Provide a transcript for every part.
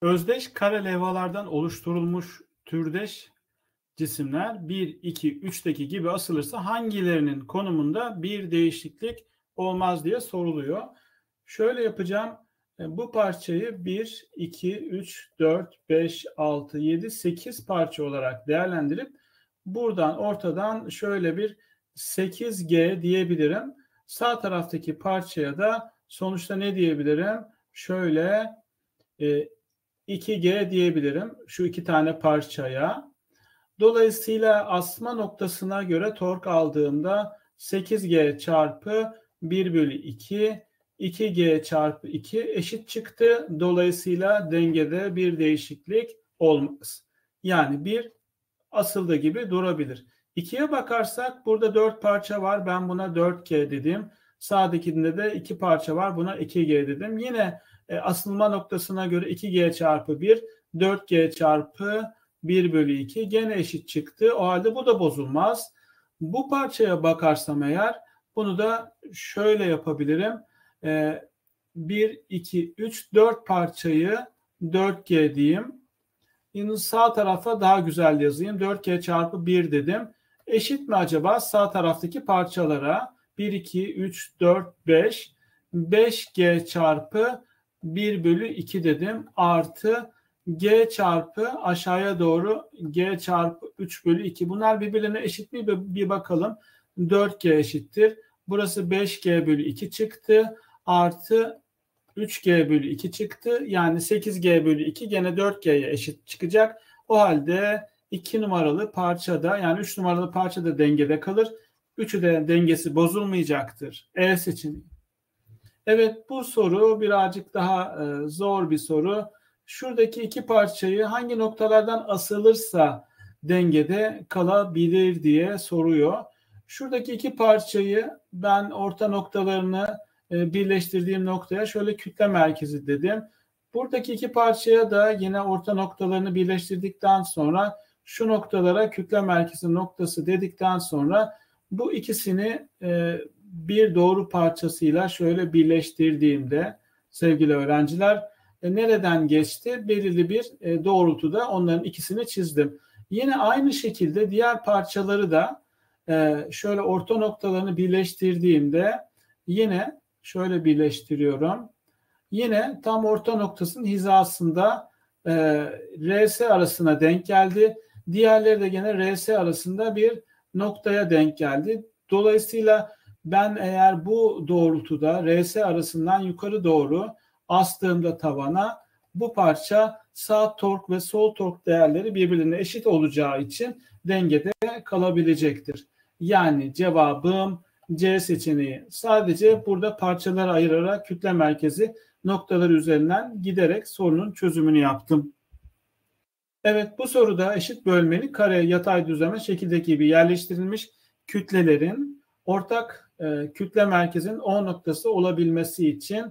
Özdeş kare levhalardan oluşturulmuş türdeş cisimler 1, 2, 3'teki gibi asılırsa hangilerinin konumunda bir değişiklik olmaz diye soruluyor. Şöyle yapacağım. E, bu parçayı 1, 2, 3, 4, 5, 6, 7, 8 parça olarak değerlendirip buradan ortadan şöyle bir 8G diyebilirim. Sağ taraftaki parçaya da sonuçta ne diyebilirim? Şöyle e, 2G diyebilirim şu iki tane parçaya. Dolayısıyla asma noktasına göre tork aldığımda 8G çarpı 1 bölü 2 2G çarpı 2 eşit çıktı. Dolayısıyla dengede bir değişiklik olmaz. Yani bir asılda gibi durabilir. 2'ye bakarsak burada 4 parça var. Ben buna 4G dedim. Sağdakinde de 2 parça var. Buna 2G dedim. Yine e, asılma noktasına göre 2G çarpı 1 4G çarpı 1 bölü 2 gene eşit çıktı. O halde bu da bozulmaz. Bu parçaya bakarsam eğer bunu da şöyle yapabilirim. E, 1, 2, 3, 4 parçayı 4G diyeyim. Yine sağ tarafa daha güzel yazayım. 4G çarpı 1 dedim. Eşit mi acaba sağ taraftaki parçalara? 1, 2, 3, 4, 5. 5G çarpı 1 bölü 2 dedim. Artı G çarpı aşağıya doğru G çarpı 3 bölü 2. Bunlar birbirine eşit mi? Bir bakalım. 4G eşittir. Burası 5G bölü 2 çıktı. Artı 3G bölü 2 çıktı. Yani 8G bölü 2 gene 4G'ye eşit çıkacak. O halde 2 numaralı parçada yani 3 numaralı parçada dengede kalır. Üçü de dengesi bozulmayacaktır. E seçeneği. Evet bu soru birazcık daha e, zor bir soru. Şuradaki iki parçayı hangi noktalardan asılırsa dengede kalabilir diye soruyor. Şuradaki iki parçayı ben orta noktalarını e, birleştirdiğim noktaya şöyle kütle merkezi dedim. Buradaki iki parçaya da yine orta noktalarını birleştirdikten sonra şu noktalara kütle merkezi noktası dedikten sonra bu ikisini e, bir doğru parçasıyla şöyle birleştirdiğimde sevgili öğrenciler e, nereden geçti? Belirli bir e, doğrultuda onların ikisini çizdim. Yine aynı şekilde diğer parçaları da e, şöyle orta noktalarını birleştirdiğimde yine şöyle birleştiriyorum. Yine tam orta noktasının hizasında e, RS arasına denk geldi. Diğerleri de gene RS arasında bir noktaya denk geldi. Dolayısıyla ben eğer bu doğrultuda RS arasından yukarı doğru astığımda tavana bu parça sağ tork ve sol tork değerleri birbirine eşit olacağı için dengede kalabilecektir. Yani cevabım C seçeneği. Sadece burada parçalara ayırarak kütle merkezi noktalar üzerinden giderek sorunun çözümünü yaptım. Evet bu soruda eşit bölmeli kare yatay düzleme şekildeki gibi yerleştirilmiş kütlelerin ortak e, kütle merkezin O noktası olabilmesi için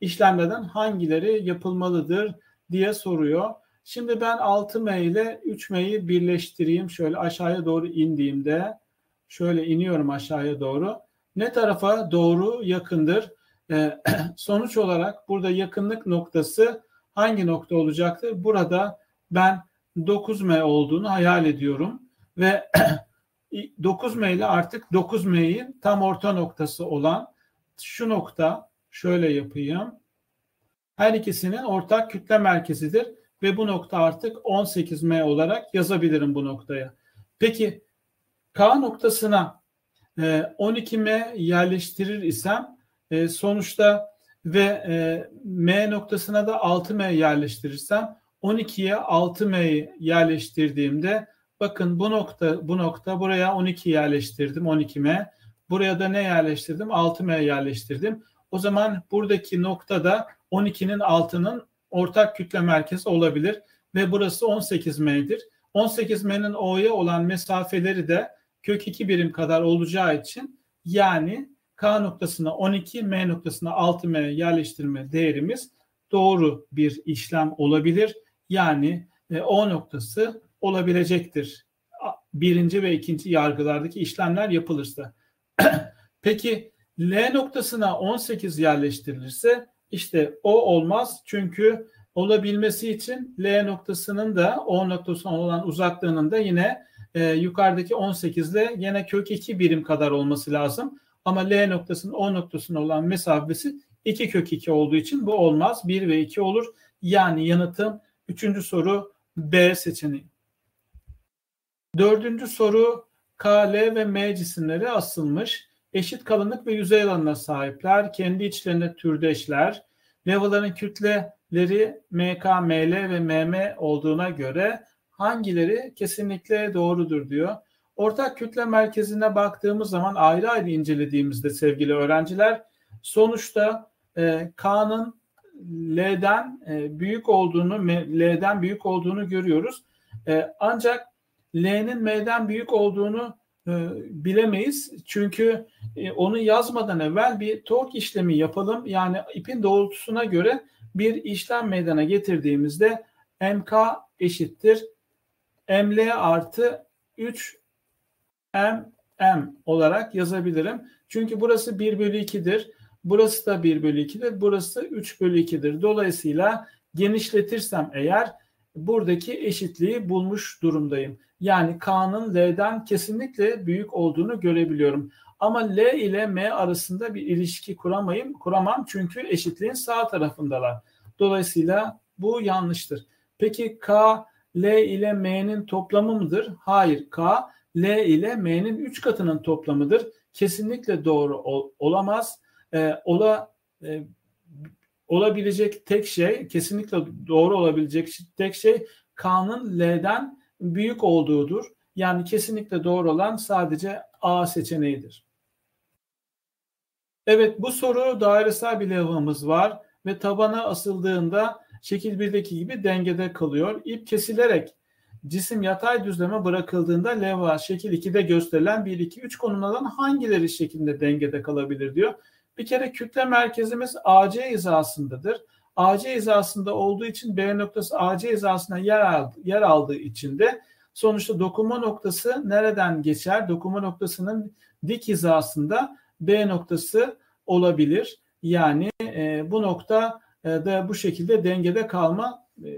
işlemlerden hangileri yapılmalıdır diye soruyor. Şimdi ben 6M ile 3M'yi birleştireyim. Şöyle aşağıya doğru indiğimde şöyle iniyorum aşağıya doğru. Ne tarafa doğru yakındır? Ee, sonuç olarak burada yakınlık noktası hangi nokta olacaktır? Burada ben 9M olduğunu hayal ediyorum ve 9M ile artık 9M'yi tam orta noktası olan şu nokta şöyle yapayım. Her ikisinin ortak kütle merkezidir ve bu nokta artık 18M olarak yazabilirim bu noktaya. Peki K noktasına 12M e, yerleştirir isem e, sonuçta ve e, M noktasına da 6M yerleştirirsem 12'ye 6M'yi yerleştirdiğimde bakın bu nokta bu nokta buraya 12 yerleştirdim 12M. Buraya da ne yerleştirdim? 6M yerleştirdim. O zaman buradaki noktada 12'nin altının ortak kütle merkezi olabilir ve burası 18M'dir. 18M'nin O'ya olan mesafeleri de kök 2 birim kadar olacağı için yani K noktasına 12, M noktasına 6M yerleştirme değerimiz doğru bir işlem olabilir. Yani e, O noktası olabilecektir. Birinci ve ikinci yargılardaki işlemler yapılırsa. Peki L noktasına 18 yerleştirilirse işte o olmaz çünkü olabilmesi için L noktasının da O noktasına olan uzaklığının da yine e, yukarıdaki 18 ile yine kök 2 birim kadar olması lazım. Ama L noktasının O noktasına olan mesafesi 2 kök 2 olduğu için bu olmaz. 1 ve 2 olur. Yani yanıtım 3. soru B seçeneği. Dördüncü soru K, L ve M cisimleri asılmış. Eşit kalınlık ve yüzey alanına sahipler. Kendi içlerinde türdeşler. Levaların kütleleri MK, ML ve MM olduğuna göre hangileri kesinlikle doğrudur diyor. Ortak kütle merkezine baktığımız zaman ayrı ayrı incelediğimizde sevgili öğrenciler sonuçta e, K'nın L'den e, büyük olduğunu L'den büyük olduğunu görüyoruz. E, ancak L'nin M'den büyük olduğunu e, bilemeyiz. Çünkü onu yazmadan evvel bir tork işlemi yapalım. Yani ipin doğrultusuna göre bir işlem meydana getirdiğimizde MK eşittir ML artı 3 MM olarak yazabilirim. Çünkü burası 1 bölü 2'dir. Burası da 1 bölü 2'dir. Burası 3 bölü 2'dir. Dolayısıyla genişletirsem eğer buradaki eşitliği bulmuş durumdayım. Yani K'nın L'den kesinlikle büyük olduğunu görebiliyorum. Ama L ile M arasında bir ilişki kuramayım, kuramam çünkü eşitliğin sağ tarafındalar. Dolayısıyla bu yanlıştır. Peki K L ile M'nin toplamı mıdır? Hayır. K L ile M'nin 3 katının toplamıdır. Kesinlikle doğru ol, olamaz. Ee, ola e, olabilecek tek şey, kesinlikle doğru olabilecek tek şey K'nın L'den büyük olduğudur. Yani kesinlikle doğru olan sadece A seçeneğidir. Evet bu soru dairesel bir levhamız var ve tabana asıldığında şekil 1'deki gibi dengede kalıyor. İp kesilerek cisim yatay düzleme bırakıldığında levha şekil 2'de gösterilen 1, 2, 3 konulardan hangileri şeklinde dengede kalabilir diyor. Bir kere kütle merkezimiz AC hizasındadır. AC hizasında olduğu için B noktası AC hizasına yer, yer aldığı için de sonuçta dokunma noktası nereden geçer? Dokunma noktasının dik hizasında B noktası olabilir. Yani e, bu nokta e, da bu şekilde dengede kalma e,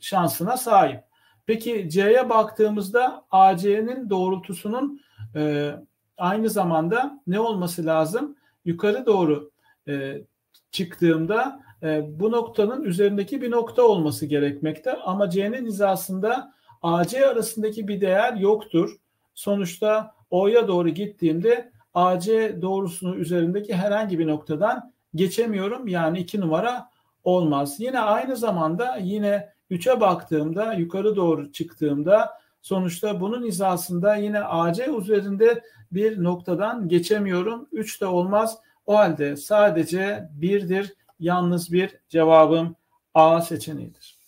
şansına sahip. Peki C'ye baktığımızda AC'nin doğrultusunun e, aynı zamanda ne olması lazım? Yukarı doğru e, çıktığımda e, bu noktanın üzerindeki bir nokta olması gerekmekte. Ama C'nin hizasında AC arasındaki bir değer yoktur. Sonuçta O'ya doğru gittiğimde AC doğrusunu üzerindeki herhangi bir noktadan geçemiyorum. Yani iki numara olmaz. Yine aynı zamanda yine 3'e baktığımda yukarı doğru çıktığımda sonuçta bunun hizasında yine AC üzerinde bir noktadan geçemiyorum. 3 de olmaz. O halde sadece birdir. Yalnız bir cevabım A seçeneğidir.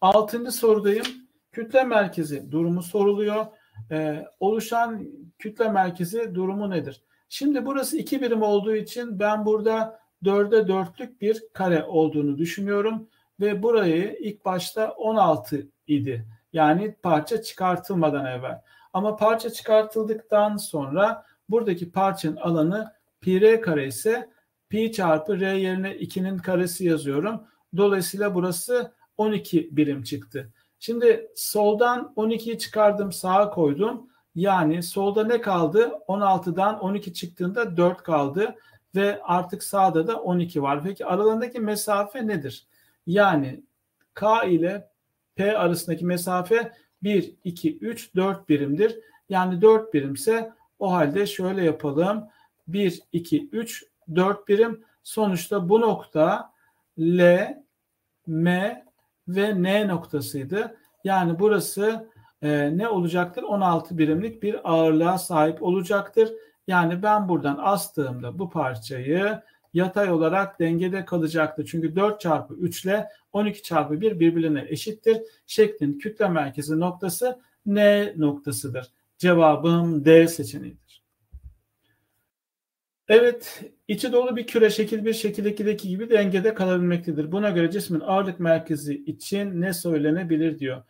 Altıncı sorudayım. Kütle merkezi durumu soruluyor. Ee, oluşan kütle merkezi durumu nedir? Şimdi burası iki birim olduğu için ben burada dörde dörtlük bir kare olduğunu düşünüyorum ve burayı ilk başta 16 idi. Yani parça çıkartılmadan evvel. Ama parça çıkartıldıktan sonra buradaki parçanın alanı pi r kare ise pi çarpı r yerine 2'nin karesi yazıyorum. Dolayısıyla burası 12 birim çıktı. Şimdi soldan 12'yi çıkardım sağa koydum. Yani solda ne kaldı? 16'dan 12 çıktığında 4 kaldı ve artık sağda da 12 var. Peki aralarındaki mesafe nedir? Yani K ile P arasındaki mesafe 1, 2, 3, 4 birimdir. Yani 4 birimse o halde şöyle yapalım. 1, 2, 3, 4 birim. Sonuçta bu nokta L, M ve N noktasıydı. Yani burası e, ne olacaktır? 16 birimlik bir ağırlığa sahip olacaktır. Yani ben buradan astığımda bu parçayı yatay olarak dengede kalacaktır. Çünkü 4 çarpı 3 ile 12 çarpı 1 birbirine eşittir. Şeklin kütle merkezi noktası N noktasıdır. Cevabım D seçeneğidir. Evet, içi dolu bir küre şekil 1, şekil 2'deki gibi dengede kalabilmektedir. Buna göre cismin ağırlık merkezi için ne söylenebilir diyor.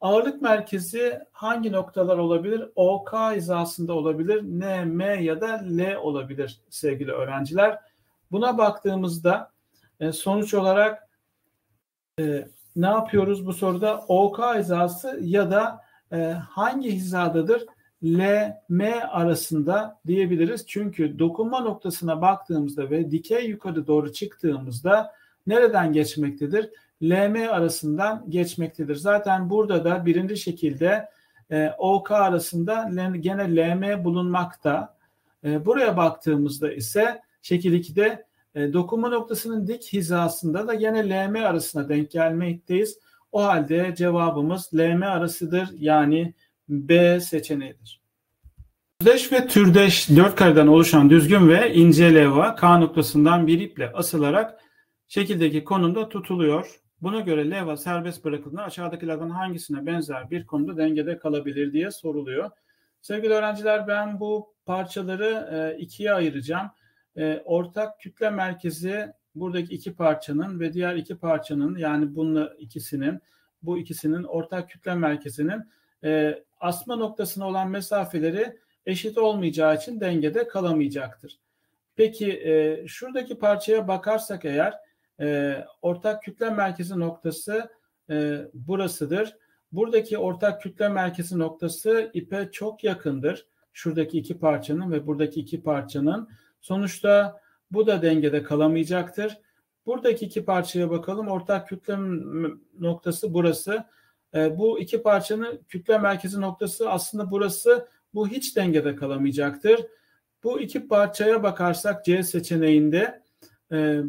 Ağırlık merkezi hangi noktalar olabilir? OK hizasında olabilir, N, M ya da L olabilir sevgili öğrenciler. Buna baktığımızda e, sonuç olarak e, ne yapıyoruz bu soruda? OK hizası ya da e, hangi hizadadır? L, M arasında diyebiliriz. Çünkü dokunma noktasına baktığımızda ve dikey yukarı doğru çıktığımızda nereden geçmektedir? LM arasından geçmektedir. Zaten burada da birinci şekilde e, OK arasında gene LM bulunmakta. E, buraya baktığımızda ise şekil 2'de e, dokunma noktasının dik hizasında da gene LM arasına denk gelmekteyiz. O halde cevabımız LM arasıdır. Yani B seçeneğidir. Düzdeş ve türdeş dört kareden oluşan düzgün ve ince leva K noktasından bir iple asılarak şekildeki konumda tutuluyor. Buna göre leva serbest bırakıldığında aşağıdakilerden hangisine benzer bir konuda dengede kalabilir diye soruluyor. Sevgili öğrenciler ben bu parçaları e, ikiye ayıracağım. E, ortak kütle merkezi buradaki iki parçanın ve diğer iki parçanın yani bunun ikisinin bu ikisinin ortak kütle merkezinin e, asma noktasına olan mesafeleri eşit olmayacağı için dengede kalamayacaktır. Peki e, şuradaki parçaya bakarsak eğer e, ortak kütle merkezi noktası e, burasıdır. Buradaki ortak kütle merkezi noktası ipe çok yakındır. Şuradaki iki parçanın ve buradaki iki parçanın. Sonuçta bu da dengede kalamayacaktır. Buradaki iki parçaya bakalım. Ortak kütle noktası burası. E, bu iki parçanın kütle merkezi noktası aslında burası. Bu hiç dengede kalamayacaktır. Bu iki parçaya bakarsak C seçeneğinde e,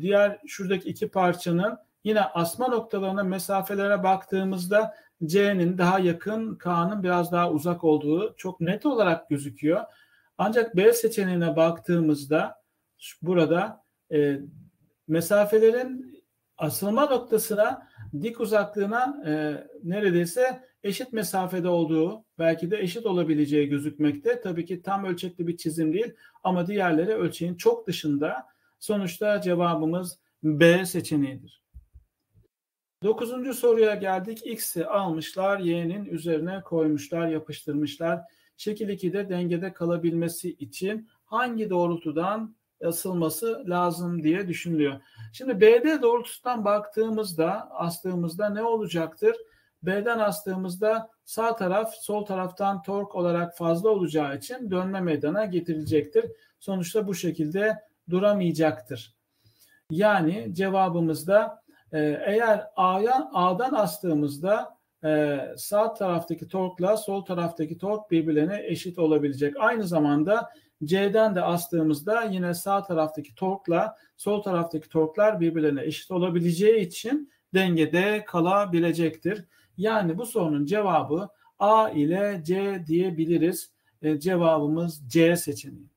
diğer şuradaki iki parçanın yine asma noktalarına mesafelere baktığımızda C'nin daha yakın, K'nın biraz daha uzak olduğu çok net olarak gözüküyor. Ancak B seçeneğine baktığımızda burada e, mesafelerin asılma noktasına dik uzaklığına e, neredeyse eşit mesafede olduğu belki de eşit olabileceği gözükmekte. Tabii ki tam ölçekli bir çizim değil ama diğerleri ölçeğin çok dışında. Sonuçta cevabımız B seçeneğidir. Dokuzuncu soruya geldik. X'i almışlar, Y'nin üzerine koymuşlar, yapıştırmışlar. Şekil 2'de dengede kalabilmesi için hangi doğrultudan asılması lazım diye düşünülüyor. Şimdi BD doğrultusundan baktığımızda, astığımızda ne olacaktır? B'den astığımızda sağ taraf sol taraftan tork olarak fazla olacağı için dönme meydana getirilecektir. Sonuçta bu şekilde duramayacaktır. Yani cevabımızda e, eğer A'ya A'dan astığımızda e, sağ taraftaki torkla sol taraftaki tork birbirlerine eşit olabilecek. Aynı zamanda C'den de astığımızda yine sağ taraftaki torkla sol taraftaki torklar birbirlerine eşit olabileceği için dengede kalabilecektir. Yani bu sorunun cevabı A ile C diyebiliriz. E, cevabımız C seçeneği.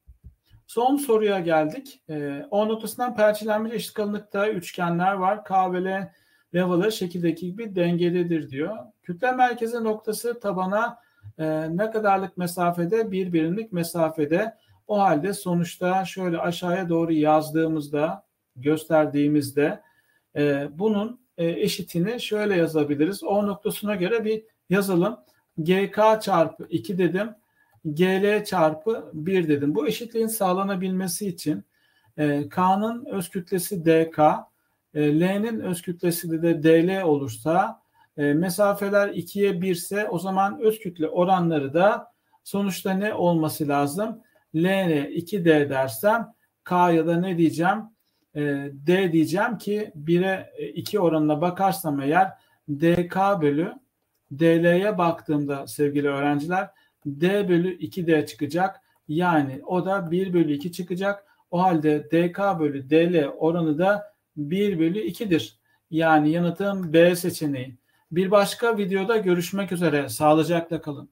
Son soruya geldik. E, o noktasından perçinlenmiş eşit kalınlıkta üçgenler var. K ve L level'ı şekildeki gibi dengededir diyor. Kütle merkezi noktası tabana e, ne kadarlık mesafede? Bir birimlik mesafede. O halde sonuçta şöyle aşağıya doğru yazdığımızda, gösterdiğimizde e, bunun e, eşitini şöyle yazabiliriz. O noktasına göre bir yazalım. GK çarpı 2 dedim. GL çarpı 1 dedim. Bu eşitliğin sağlanabilmesi için e, K'nın öz kütlesi DK, e, L'nin öz kütlesi de DL olursa e, mesafeler 2'ye 1 ise o zaman öz kütle oranları da sonuçta ne olması lazım? L'ne 2D dersem K'ya da ne diyeceğim? E, D diyeceğim ki 1'e 2 oranına bakarsam eğer DK bölü DL'ye baktığımda sevgili öğrenciler D bölü 2D çıkacak. Yani o da 1 bölü 2 çıkacak. O halde DK bölü DL oranı da 1 bölü 2'dir. Yani yanıtım B seçeneği. Bir başka videoda görüşmek üzere. Sağlıcakla kalın.